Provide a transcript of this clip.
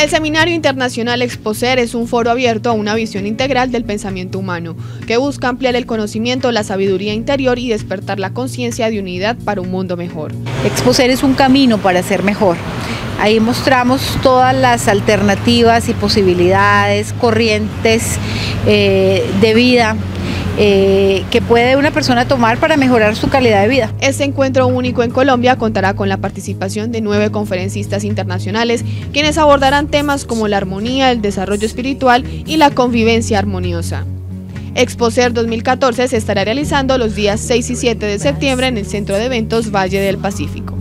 El Seminario Internacional Exposer es un foro abierto a una visión integral del pensamiento humano, que busca ampliar el conocimiento, la sabiduría interior y despertar la conciencia de unidad para un mundo mejor. Exposer es un camino para ser mejor. Ahí mostramos todas las alternativas y posibilidades, corrientes eh, de vida eh, que puede una persona tomar para mejorar su calidad de vida. Este encuentro único en Colombia contará con la participación de nueve conferencistas internacionales, quienes abordarán temas como la armonía, el desarrollo espiritual y la convivencia armoniosa. Exposer 2014 se estará realizando los días 6 y 7 de septiembre en el Centro de Eventos Valle del Pacífico.